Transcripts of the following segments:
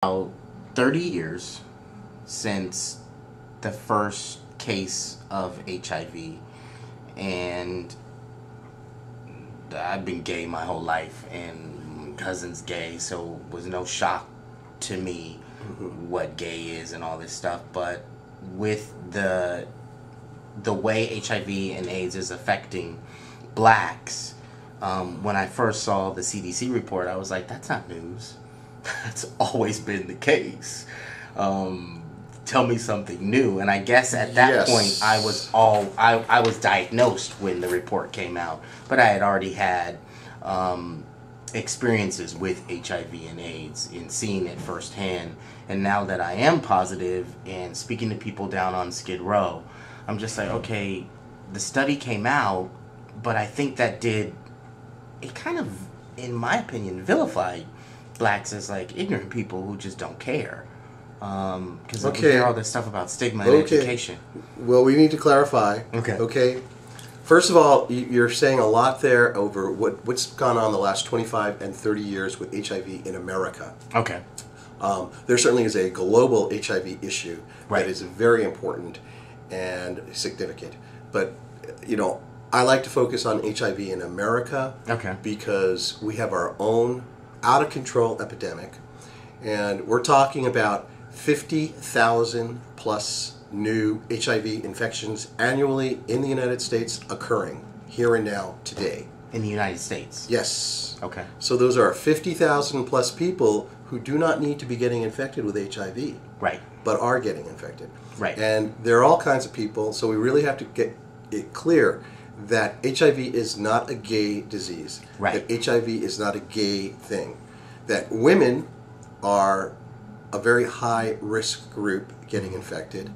about 30 years since the first case of HIV, and I've been gay my whole life, and my cousin's gay, so it was no shock to me what gay is and all this stuff. But with the the way HIV and AIDS is affecting blacks, um, when I first saw the CDC report, I was like, that's not news. That's always been the case. Um, tell me something new. And I guess at that Yes. point, I was all I, I was diagnosed when the report came out, but I had already had um, experiences with HIV and AIDS in seeing it firsthand. And now that I am positive and speaking to people down on Skid Row, I'm just like, okay, the study came out, but I think that did it kind of, in my opinion, vilified blacks as like ignorant people who just don't care. Because we Okay. hear all this stuff about stigma and Okay. education. Well, we need to clarify. Okay. Okay. First of all, you- you're saying a lot there over what, what's gone on the last 25 and 30 years with HIV in America. Okay. Um, there certainly is a global HIV issue Right. that is very important and significant. But, you know, I like to focus on HIV in America Okay. because we have our own out of control epidemic. And we're talking about 50,000 plus new HIV infections annually in the United States occurring here and now today. In the United States. Yes. Okay. So those are 50,000 plus people who do not need to be getting infected with HIV, Right. but are getting infected. Right. And there are all kinds of people, so we really have to get it clear that HIV is not a gay disease. Right. That HIV is not a gay thing. That women are a very high risk group getting infected,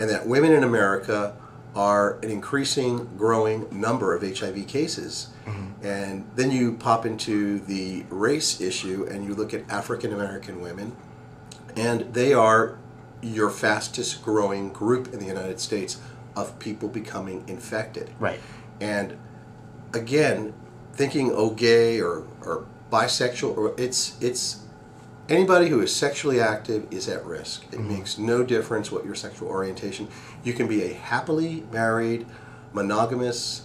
and that women in America are an increasing, growing number of HIV cases. Mm-hmm. And then you pop into the race issue and you look at African American women, and they are your fastest growing group in the United States of people becoming infected. Right. And again, thinking oh gay or, or bisexual or it's it's anybody who is sexually active is at risk. It mm-hmm. makes no difference what your sexual orientation. You can be a happily married, monogamous,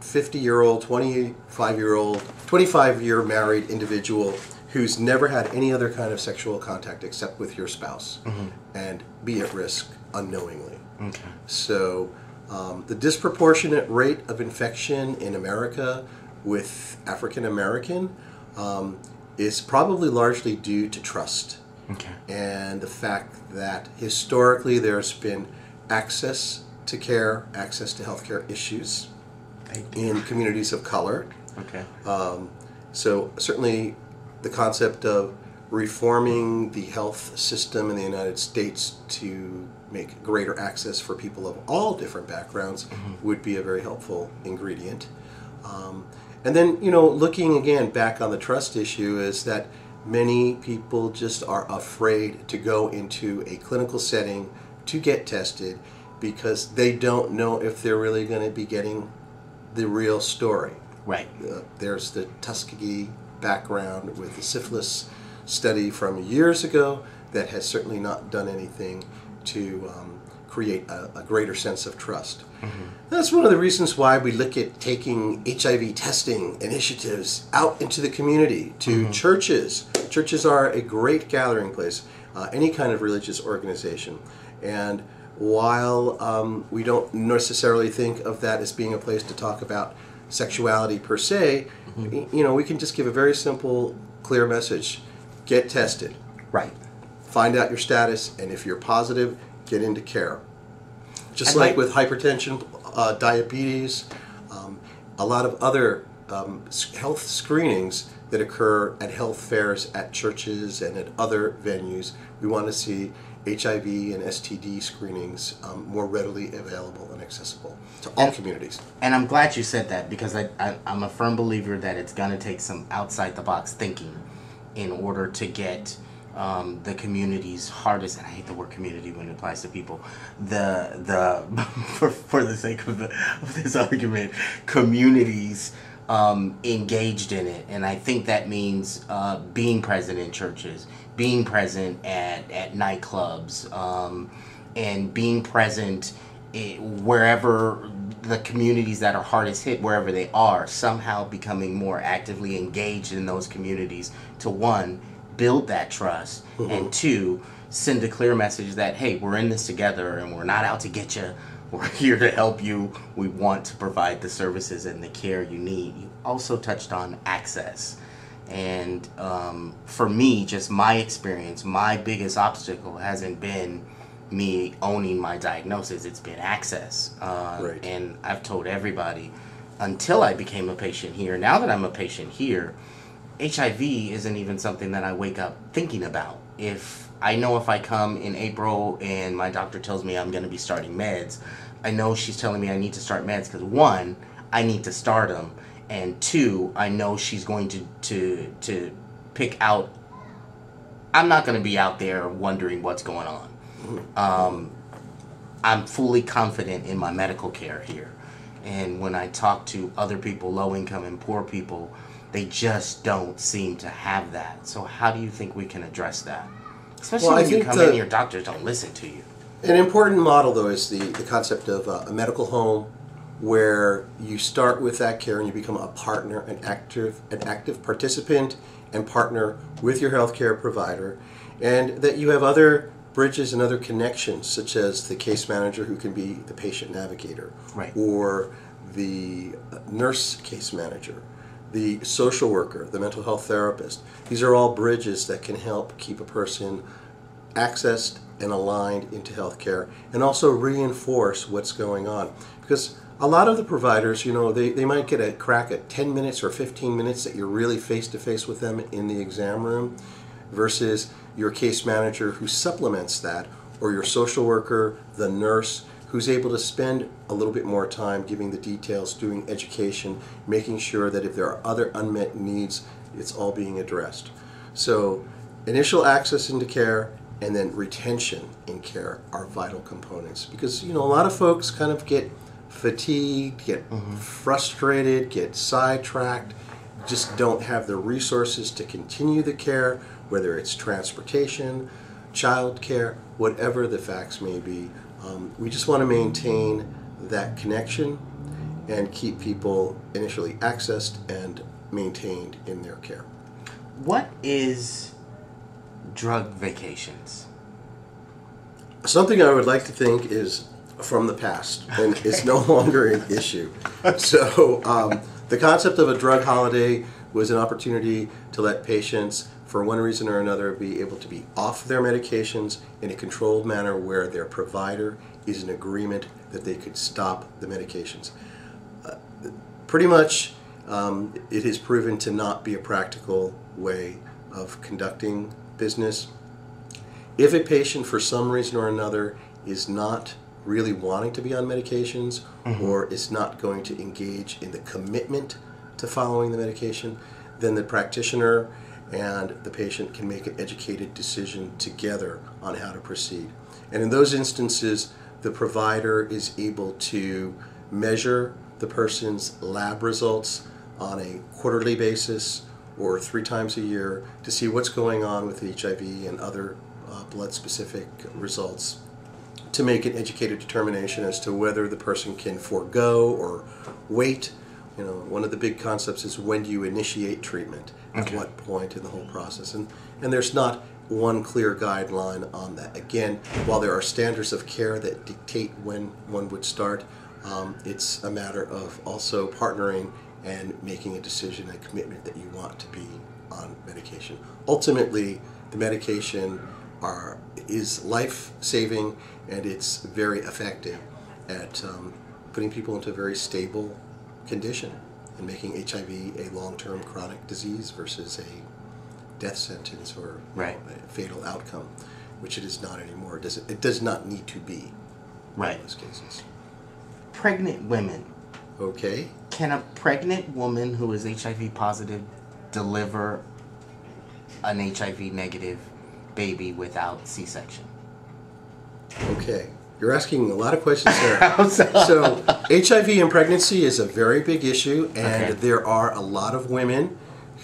50 year old, 25 year old, 25 year married individual who's never had any other kind of sexual contact except with your spouse mm-hmm. and be at risk unknowingly. Okay. So, um, the disproportionate rate of infection in America with African American um, is probably largely due to trust Okay. and the fact that historically there's been access to care, access to healthcare issues in communities of color. Okay. Um, so certainly, the concept of reforming the health system in the United States to make greater access for people of all different backgrounds would be a very helpful ingredient. Um, and then, you know, looking again back on the trust issue is that many people just are afraid to go into a clinical setting to get tested because they don't know if they're really going to be getting the real story. Right. Uh, there's the Tuskegee background with the syphilis study from years ago that has certainly not done anything to um, create a, a greater sense of trust. That's one of the reasons why we look at taking HIV testing initiatives out into the community to churches. Churches are a great gathering place, uh, any kind of religious organization. And while um, we don't necessarily think of that as being a place to talk about sexuality per se, y- you know, we can just give a very simple, clear message get tested, Right. Find out your status, and if you're positive, get into care. Just like like- with hypertension, uh, diabetes, um, a lot of other um, health screenings that occur at health fairs, at churches, and at other venues, we want to see HIV and STD screenings um, more readily available and accessible to all And- communities. And I'm glad you said that because I, I, I'm a firm believer that it's going to take some outside the box thinking in order to get um, the community's hardest, and I hate the word community when it applies to people, the, the for, for the sake of, the, of this argument, communities' um, engaged in it, and I think that means uh, being present in churches, being present at at nightclubs, um, and being present wherever the communities that are hardest hit, wherever they are, somehow becoming more actively engaged in those communities to one build that trust, Mm-hmm. and two send a clear message that hey, we're in this together, and we're not out to get you. We're here to help you. We want to provide the services and the care you need. You also touched on access. And um, for me, just my experience, my biggest obstacle hasn't been me owning my diagnosis, it's been access. Uh, Right. And I've told everybody until I became a patient here, now that I'm a patient here, HIV isn't even something that I wake up thinking about. If I know if I come in April and my doctor tells me I'm going to be starting meds, I know she's telling me I need to start meds because one, I need to start them, and two, I know she's going to to to pick out. I'm not going to be out there wondering what's going on. Um, I'm fully confident in my medical care here. And when I talk to other people, low income and poor people, they just don't seem to have that. So, how do you think we can address that? Especially Well, when you come the- in, your doctors don't listen to you. An important model, though, is the, the concept of uh, a medical home where you start with that care and you become a partner, an active, an active participant and partner with your healthcare provider, and that you have other bridges and other connections, such as the case manager who can be the patient navigator, Right. or the nurse case manager, the social worker, the mental health therapist. These are all bridges that can help keep a person accessed and aligned into healthcare and also reinforce what's going on. Because a lot of the providers, you know, they, they might get a crack at 10 minutes or 15 minutes that you're really face to face with them in the exam room versus your case manager who supplements that or your social worker, the nurse who's able to spend a little bit more time giving the details, doing education, making sure that if there are other unmet needs, it's all being addressed. So, initial access into care and then retention in care are vital components because you know a lot of folks kind of get fatigued, get mm-hmm. frustrated, get sidetracked, just don't have the resources to continue the care, whether it's transportation, child care, whatever the facts may be. Um, we just want to maintain that connection and keep people initially accessed and maintained in their care. What is drug vacations? Something I would like to think is from the past and is no longer an issue. So, um, the concept of a drug holiday was an opportunity to let patients, for one reason or another, be able to be off their medications in a controlled manner where their provider is in agreement that they could stop the medications. Uh, pretty much, um, it has proven to not be a practical way of conducting business. If a patient, for some reason or another, is not really wanting to be on medications or is not going to engage in the commitment to following the medication, then the practitioner and the patient can make an educated decision together on how to proceed. And in those instances, the provider is able to measure the person's lab results on a quarterly basis or three times a year to see what's going on with HIV and other uh, blood specific results to make an educated determination as to whether the person can forego or wait. You know, one of the big concepts is when do you initiate treatment, at Okay. what point in the whole process, and and there's not one clear guideline on that. Again, while there are standards of care that dictate when one would start, um, it's a matter of also partnering and making a decision and commitment that you want to be on medication. Ultimately, the medication are is life saving and it's very effective at um, putting people into a very stable condition and making HIV a long term chronic disease versus a death sentence or Right. know, a fatal outcome, which it is not anymore. It does, it does not need to be Right. in those cases. Pregnant women. Okay. Can a pregnant woman who is HIV positive deliver an HIV negative baby without C section? Okay. You're asking a lot of questions there. So? HIV and pregnancy is a very big issue, and Okay. there are a lot of women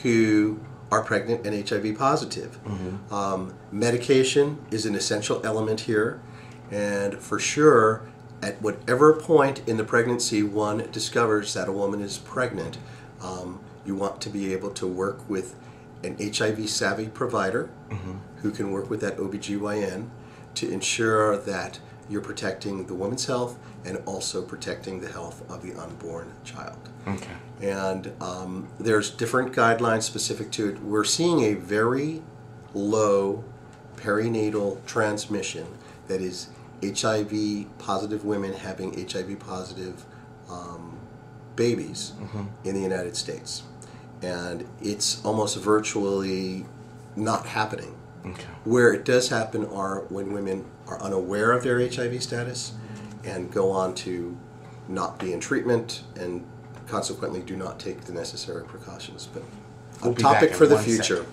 who are pregnant and HIV positive. Mm-hmm. Um, medication is an essential element here, and for sure, at whatever point in the pregnancy one discovers that a woman is pregnant, um, you want to be able to work with an HIV savvy provider who can work with that OBGYN to ensure that you're protecting the woman's health and also protecting the health of the unborn child. Okay. And um, there's different guidelines specific to it. We're seeing a very low perinatal transmission that is HIV positive women having HIV positive um, babies in the United States. And it's almost virtually not happening. Okay. Where it does happen are when women are unaware of their HIV status and go on to not be in treatment and consequently do not take the necessary precautions. But We'll a topic for the future. second.